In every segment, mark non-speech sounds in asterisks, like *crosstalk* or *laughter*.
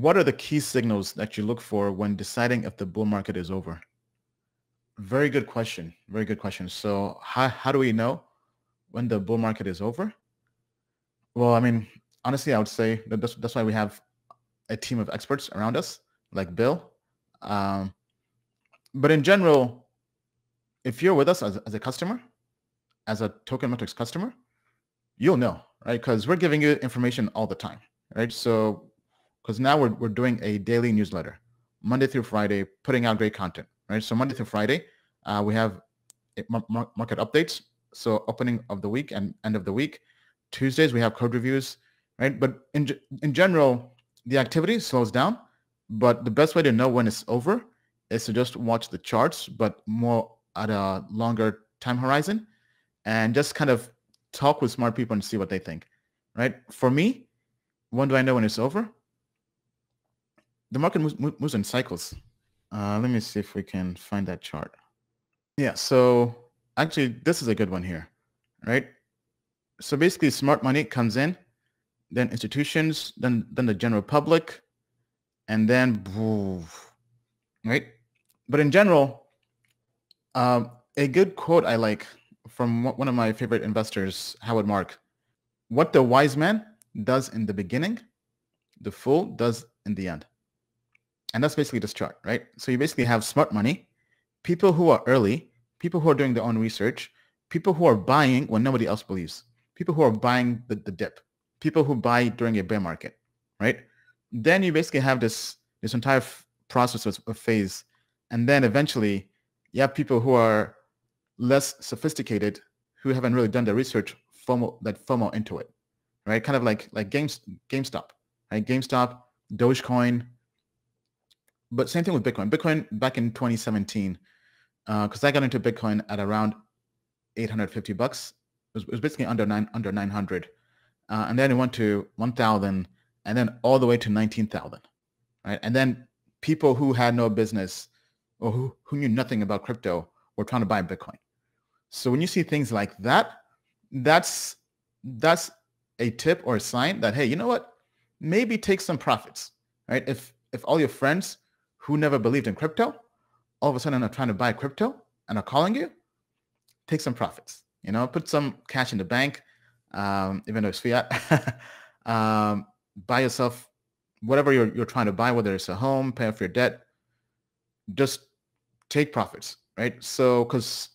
what are the key signals that you look for when deciding if the bull market is over? Very good question. Very good question. So how, how do we know when the bull market is over? Well, I mean, honestly, I would say that that's, that's why we have a team of experts around us, like Bill. Um, but in general, if you're with us as, as a customer, as a token metrics customer, you'll know, right? Because we're giving you information all the time, right? So because now we're, we're doing a daily newsletter, Monday through Friday, putting out great content, right? So Monday through Friday, uh, we have market updates. So opening of the week and end of the week. Tuesdays, we have code reviews, right? But in, in general, the activity slows down, but the best way to know when it's over is to just watch the charts, but more at a longer time horizon and just kind of talk with smart people and see what they think, right? For me, when do I know when it's over? The market moves, moves in cycles. Uh, let me see if we can find that chart. Yeah, so actually this is a good one here, right? So basically smart money comes in, then institutions, then then the general public, and then right? But in general, um, a good quote I like from one of my favorite investors, Howard Mark, what the wise man does in the beginning, the fool does in the end. And that's basically this chart, right? So you basically have smart money, people who are early, people who are doing their own research, people who are buying when nobody else believes, people who are buying the, the dip, people who buy during a bear market, right? Then you basically have this this entire process of, of phase. And then eventually you have people who are less sophisticated, who haven't really done the research FOMO, that FOMO into it, right? Kind of like like Games, GameStop, right? GameStop, Dogecoin, but same thing with Bitcoin. Bitcoin back in 2017, because uh, I got into Bitcoin at around 850 bucks. It was, it was basically under nine under 900, uh, and then it went to 1,000, and then all the way to 19,000, right? And then people who had no business or who, who knew nothing about crypto were trying to buy Bitcoin. So when you see things like that, that's that's a tip or a sign that hey, you know what? Maybe take some profits, right? If if all your friends who never believed in crypto, all of a sudden are trying to buy crypto and are calling you, take some profits. You know, put some cash in the bank, um, even though it's fiat. *laughs* um, buy yourself whatever you're, you're trying to buy, whether it's a home, pay off your debt. Just take profits, right? So, because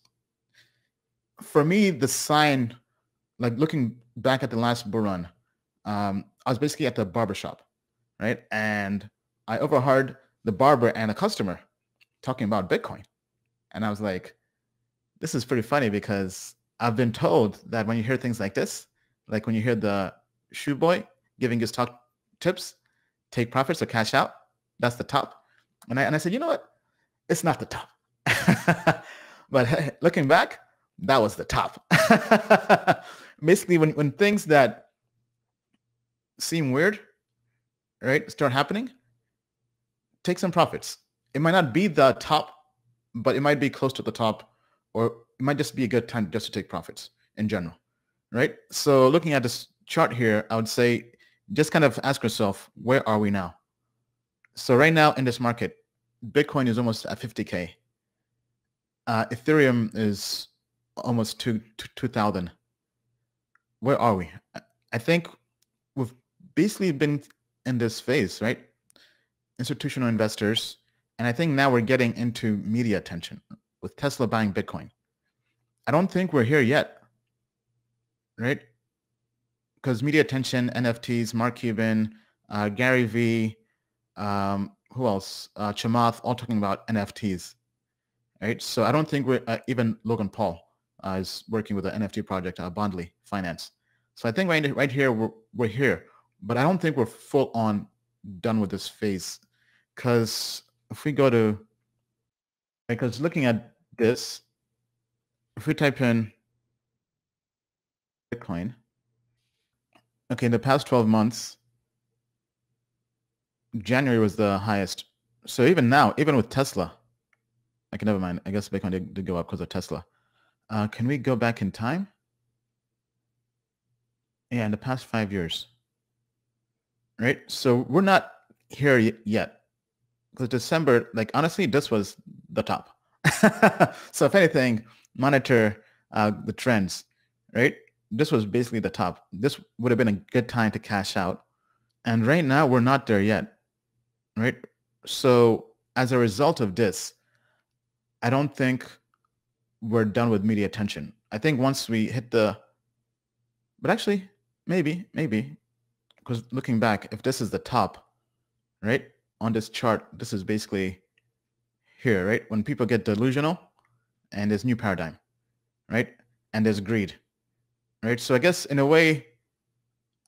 for me, the sign, like looking back at the last bull run, um, I was basically at the barbershop, right? And I overheard the barber and a customer talking about Bitcoin. And I was like, this is pretty funny because I've been told that when you hear things like this, like when you hear the shoe boy giving his talk tips, take profits or cash out, that's the top. And I, and I said, you know what? It's not the top. *laughs* but looking back, that was the top. *laughs* Basically, when, when things that seem weird, right, start happening, take some profits. It might not be the top, but it might be close to the top, or it might just be a good time just to take profits in general, right? So looking at this chart here, I would say just kind of ask yourself, where are we now? So right now in this market, Bitcoin is almost at 50K. Uh, Ethereum is almost two, 2,000. Where are we? I think we've basically been in this phase, right? Institutional investors, and I think now we're getting into media attention with Tesla buying Bitcoin. I don't think we're here yet, right? Because media attention, NFTs, Mark Cuban, uh, Gary Vee, um, who else? Uh, Chamath, all talking about NFTs, right? So I don't think we're uh, even Logan Paul uh, is working with an NFT project, uh, Bondly Finance. So I think right, right here we're, we're here, but I don't think we're full on done with this phase because if we go to, because looking at this, if we type in Bitcoin, okay, in the past 12 months, January was the highest. So even now, even with Tesla, I can never mind. I guess Bitcoin did, did go up because of Tesla. Uh, can we go back in time? Yeah, in the past five years. Right? So we're not here yet. Because December, like honestly, this was the top. *laughs* so if anything, monitor uh, the trends, right? This was basically the top. This would have been a good time to cash out. And right now we're not there yet, right? So as a result of this, I don't think we're done with media attention. I think once we hit the, but actually, maybe, maybe, because looking back, if this is the top, right, on this chart, this is basically here, right? When people get delusional and there's new paradigm, right? And there's greed, right? So I guess in a way,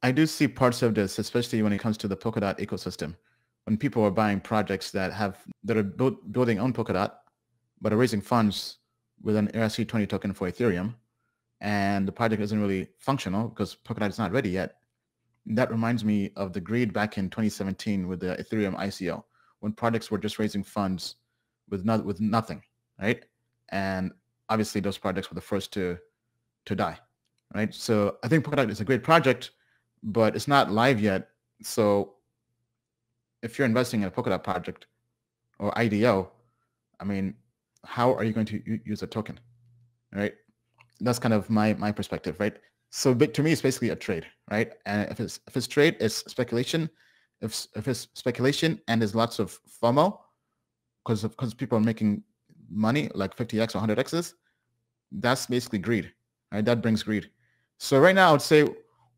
I do see parts of this, especially when it comes to the Polkadot ecosystem. When people are buying projects that have that are build, building on Polkadot, but are raising funds with an ERC20 token for Ethereum, and the project isn't really functional because Polkadot is not ready yet. That reminds me of the greed back in 2017 with the Ethereum ICO, when projects were just raising funds with not with nothing, right? And obviously those projects were the first to to die, right? So I think Polkadot is a great project, but it's not live yet. So if you're investing in a Polkadot project or IDO, I mean, how are you going to use a token, right? That's kind of my my perspective, right? So to me, it's basically a trade, right? And if it's if it's trade, it's speculation. If if it's speculation and there's lots of FOMO, because of because people are making money like 50x or 100x's, that's basically greed, right? That brings greed. So right now, I would say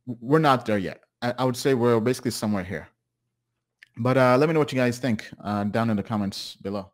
we're not there yet. I, I would say we're basically somewhere here. But uh, let me know what you guys think uh, down in the comments below.